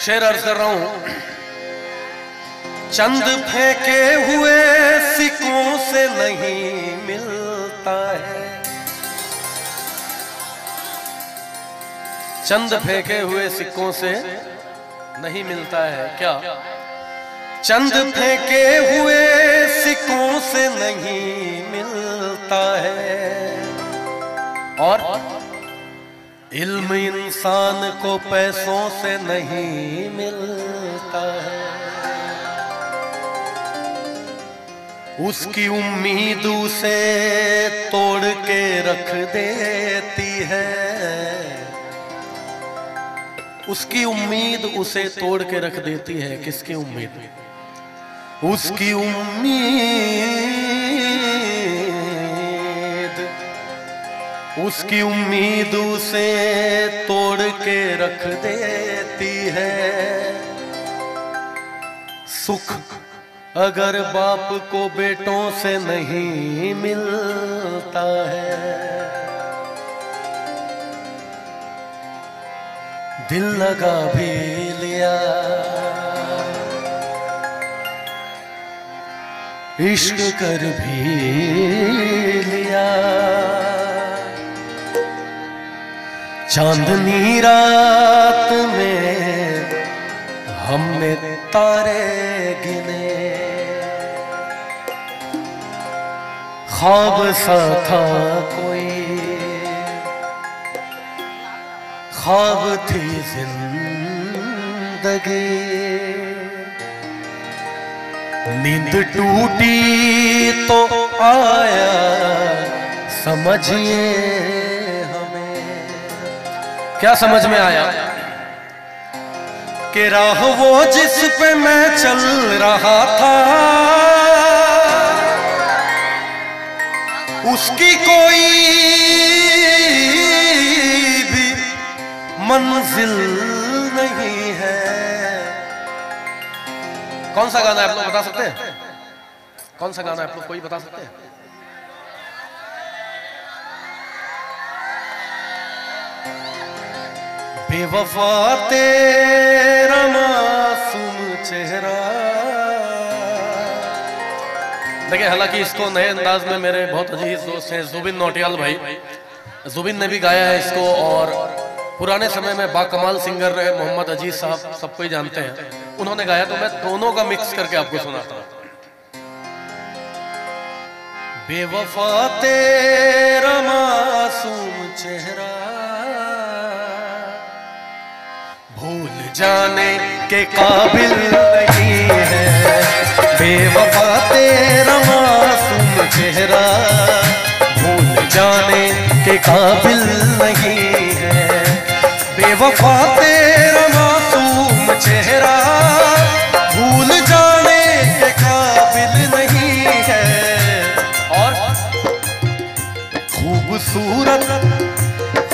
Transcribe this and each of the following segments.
शेर अर्ज़ कर रहा हूँ। चंद फेंके हुए सिक्कों से नहीं मिलता है। चंद फेंके हुए सिक्कों से नहीं मिलता है। क्या? चंद फेंके हुए सिक्कों से नहीं मिलता है। और इल्म इंसान को पैसों से नहीं मिलता है। उसकी उम्मीद उसे तोड़ के रख देती है। उसकी उम्मीद उसे तोड़ के रख देती है, किसकी उम्मीद? उसकी उम्मीद उसकी उम्मीद उसे तोड़ के रख देती है। सुख अगर बाप को बेटों से नहीं मिलता है। दिल लगा भी लिया। इश्क कर भी लिया। चांदनी रात में हमने तारे गिने। ख्वाब सा था कोई। ख्वाब थी ज़िंदगी। नींद टूटी तो आया, समझिए। क्या समझ में आया? कि राह वो जिस पे मैं चल रहा था, उसकी कोई भी मंजिल नहीं है। कौन सा गाना है आप लोग बता सकते हैं? कौन सा गाना है आप लोग कोई बता सकते हैं? बेवफा तेरा मासूम चेहरा। देखिए, हालाँकि इसको नए अंदाज में मेरे बहुत अज़ीज़ दोस्त हैं जुबिन नोटियाल भाई। जुबिन ने भी गाया है इसको और पुराने समय में बाकमाल सिंगर रहे मोहम्मद अज़ीज़ साहब सबको ही जानते हैं। उन्होंने गाया तो मैं दोनों का मिक्स करके आपको सुनाता हूँ। बेवफा तेरा मासूम जाने के काबिल नहीं है। बेवफा तेरा मासूम चेहरा भूल जाने के काबिल नहीं है। बेवफा तेरा मासूम चेहरा भूल जाने के काबिल नहीं है। और खूबसूरत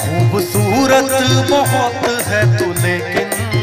खूबसूरत बहुत है तू, लेकिन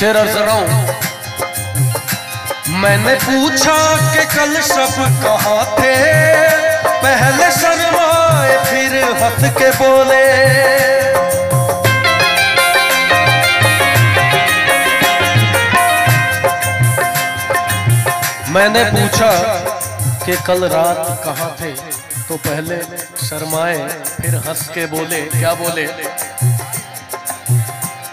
शेर हूँ मैंने पूछा कि कल सब कहाँ थे? पहले शर्माए फिर हंस के बोले। मैंने पूछा कि कल रात कहाँ थे? तो पहले शर्माए फिर हंस के बोले। क्या बोले?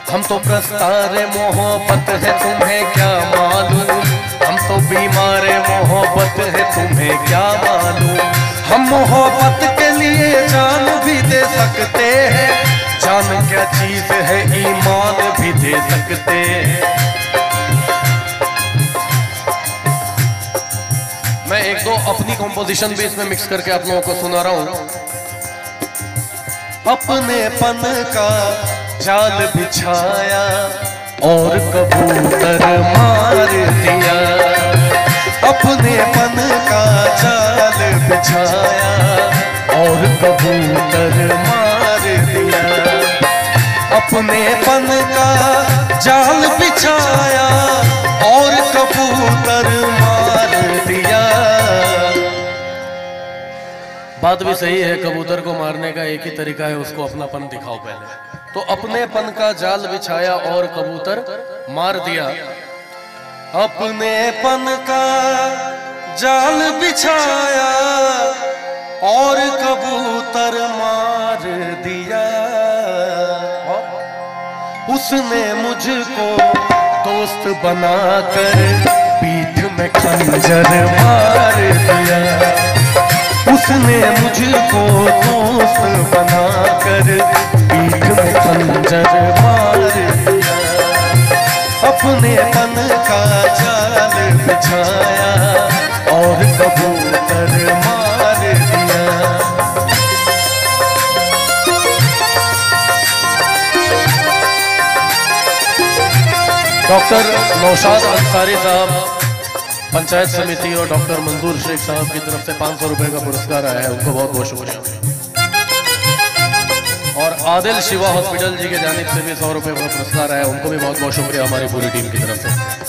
हम तो प्रस्तार मोहब्बत है, तुम्हें क्या मालूम? हम तो बीमार मोहब्बत है, तुम्हें क्या मालूम? हम मोहब्बत के लिए जान भी दे सकते हैं, जान क्या चीज़ है, ईमान भी दे सकते मैं एक दो अपनी कंपोजिशन भी इसमें मिक्स करके आप लोगों को सुना रहा हूँ। अपने पन का जाल बिछाया और कबूतर मार दिया। अपने पन का जाल बिछाया और कबूतर मार दिया। अपने पन का जाल बिछाया और कबूतर मार दिया। बात भी सही है, कबूतर को मारने का एक ही तरीका है, उसको अपनापन दिखाओ पहले। तो अपने पन का जाल बिछाया और कबूतर मार दिया। अपने पन का जाल बिछाया और कबूतर मार दिया। उसने मुझको दोस्त बनाकर पीठ में खंजर मार दिया। उसने मुझको दोस्त डॉक्टर नौशाद अंसारी साहब, पंचायत समिति और डॉक्टर मंजूर शेख साहब की तरफ़ से पाँच सौ रुपए का पुरस्कार आया है। उनको बहुत बहुत शुक्रिया और आदिल शिवा हॉस्पिटल जी के जाने से भी सौ रुपए का पुरस्कार आया है। उनको भी बहुत बहुत शुक्रिया हमारी पूरी टीम की तरफ़ से।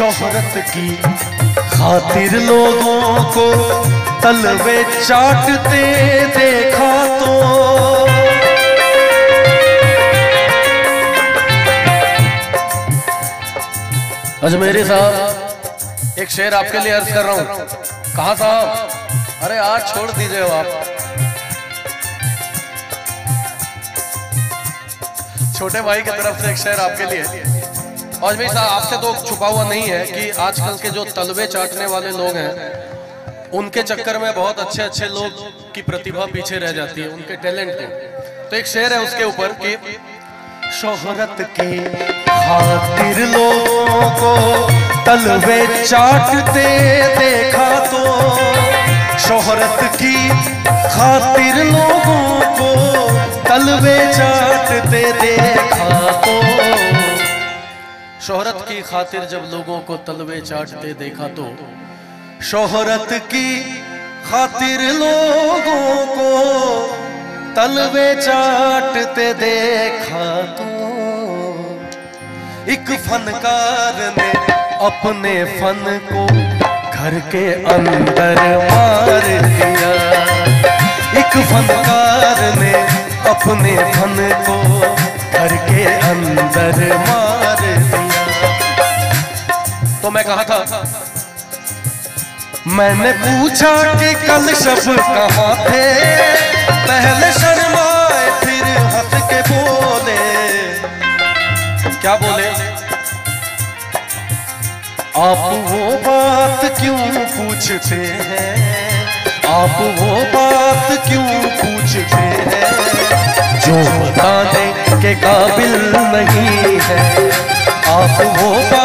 शोहरत की। खातिर लोगों को तलवे चाटते देखा तो। अजमेरी साहब, एक शेर आपके लिए अर्ज़ कर रहा हूँ। कहा साहब? अरे, आज छोड़ दीजिए आप। छोटे भाई की तरफ़ से एक शेर आपके लिए। और भाई साहब, आपसे तो छुपा हुआ नहीं है कि आजकल के जो तलवे चाटने वाले लोग हैं, उनके चक्कर में बहुत अच्छे अच्छे लोग की प्रतिभा पीछे रह जाती है, उनके टैलेंट को। तो एक शेर है उसके ऊपर कि, शोहरत के खातिर लोगों को तलवे चाटते देखा तो शोहरत की खातिर लोगों को तलवे चाटते देखा तो। शोहरत की खातिर जब लोगों को तलवे चाटते देखा तो शोहरत की खातिर लोगों को तलवे चाटते देखा तो एक फनकार ने अपने फन को घर के अंदर मार दिया। एक फनकार ने अपने फन को घर के अंदर मार तो मैं कहा था, मैंने पूछा कि कल शब कहाँ थे? पहले शर्माए, फिर हंस के बोले। क्या बोले? आप वो बात क्यों पूछते हैं? आप वो बात क्यों पूछते हैं? जो बताने के काबिल नहीं है, आप वो बात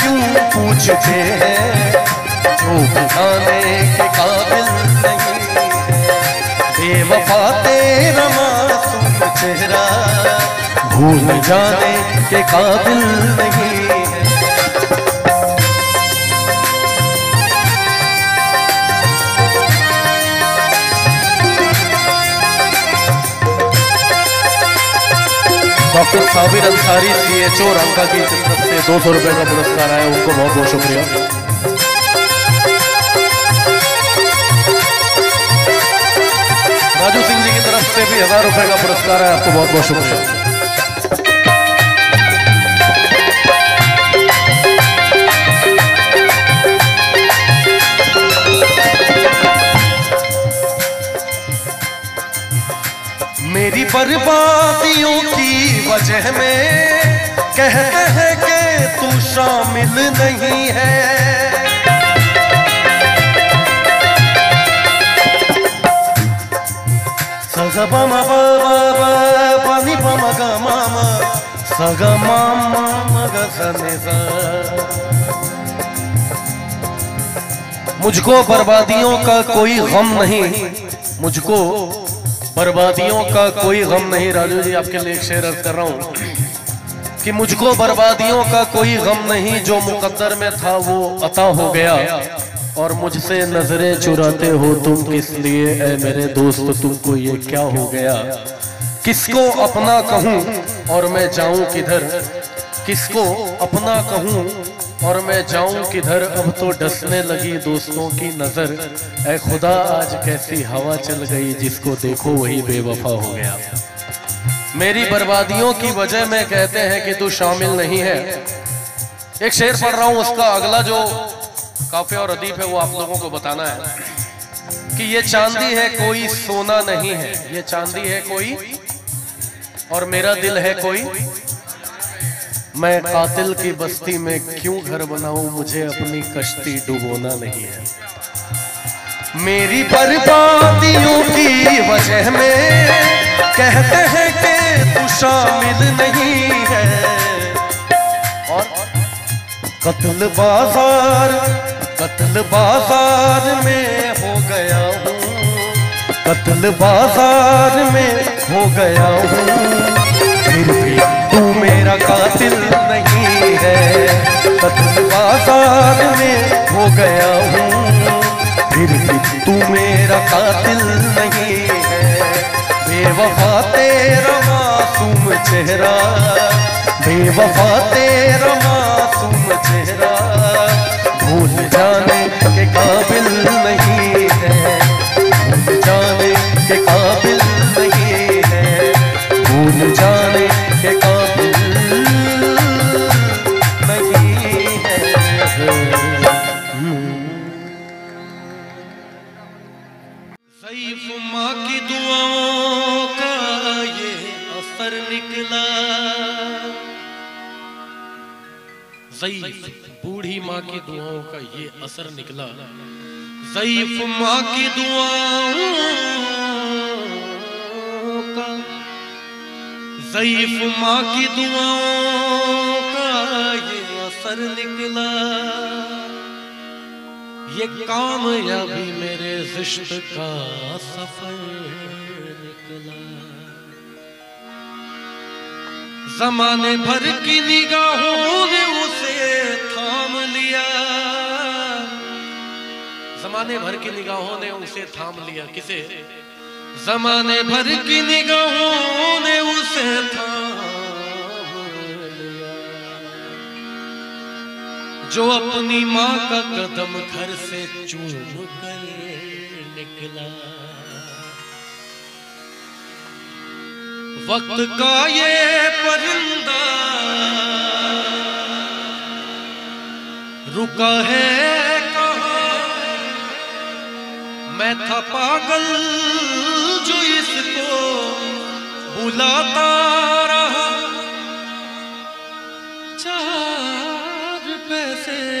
क्यों पूछते हैं जो बताने के काबिल नहीं है बेवफा तेरा मासूम चेहरा भूल जाने के काबिल नहीं doctor Sabir Ansari C H O Ranka की तरफ़ से दो सौ रुपये का पुरस्कार आया, उनको बहुत बहुत शुक्रिया। राजू सिंह जी की तरफ़ से भी हज़ार रुपए का पुरस्कार है आपको बहुत बहुत शुक्रिया। मेरी बर्बादियों की वजह में कहते हैं कि तू शामिल नहीं है। सगा पमा प प प पानी पमा मामा, सगा मामा मगा मुझको बर्बादियों का कोई गम नहीं, मुझको बर्बादियों का कोई गम नहीं, राजू जी, आपके लिए शेर अर्ज़ कर रहा हूँ। कि मुझको बर्बादियों का कोई गम नहीं, जो मुकद्दर में था, वो अता हो गया। और मुझसे नज़रें चुराते हो तुम किस लिए? ऐ मेरे दोस्त, तुमको ये क्या हो गया? किसको अपना कहूँ? और मैं जाऊँ किधर? किसको अपना कहूँ? और मैं जाऊँ किधर, अब तो डसने लगी दोस्तों की नज़र। ऐ खुदा, आज कैसी हवा चल गई जिसको देखो वही बेवफा हो गया। मेरी बर्बादियों की वजह में कहते हैं कि तू शामिल नहीं है। एक शेर पढ़ रहा हूँ, उसका अगला जो काफे और अदीब है, वो आप लोगों को बताना है कि ये चांदी है, कोई सोना नहीं है। ये चांदी है कोई, और मेरा दिल है कोई मैं कातिल की बस्ती में क्यों घर बनाऊँ? मुझे अपनी कश्ती डुबोना नहीं है। मेरी बर्बादियों की वजह में कहते हैं कि तू शामिल नहीं है। और कत्ल बाज़ार कत्ल बाज़ार में हो गया हूँ। कत्ल बाज़ार में हो गया हूँ। मेरा कातिल नहीं है। कत्ल बाज़ार में हो गया हूँ। फिर भी तू मेरा कातिल नहीं है। बेवफा तेरा मासूम चेहरा, बेवफा तेरा मासूम चेहरा, भूल जाने के काबिल नहीं है। भूल जाने के काबिल नहीं है। भूल जाने जईफ, बूढ़ी माँ की दुआओं का ये असर निकला। सईफ माँ की दुआओं का सईफ माँ की दुआओं का ये असर निकला। ये कामयाबी मेरे रिश्त का सफ़र निकला। जमाने भर की निगाहों ने उसे थाम लिया। जमाने भर की निगाहों ने उसे थाम लिया। किसे? जमाने भर की निगाहों ने उसे थाम लिया। जो अपनी माँ का कदम घर से चूम कर निकला। वक्त का ये परिंदा रुका है मैं था पागल जो इसको बुलाता रहा। चार पैसे